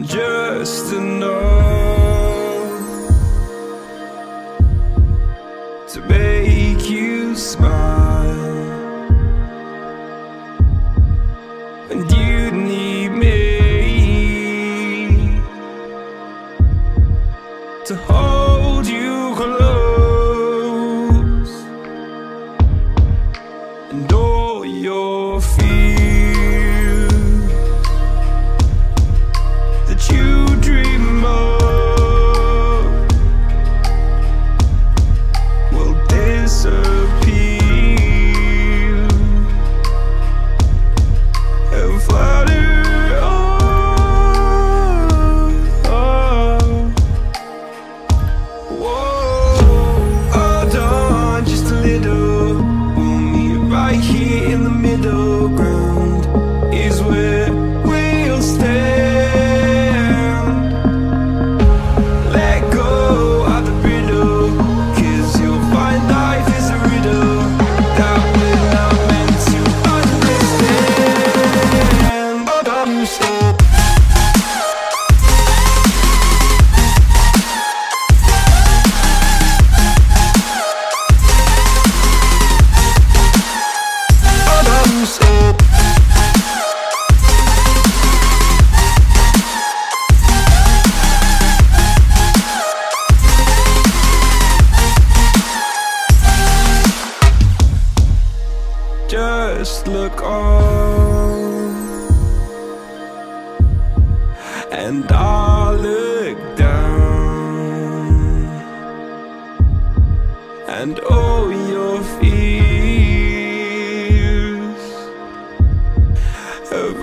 just enough to make you smile. And you need me to hold you close and all your fears Just look on. And I'll look down. And all your fears Have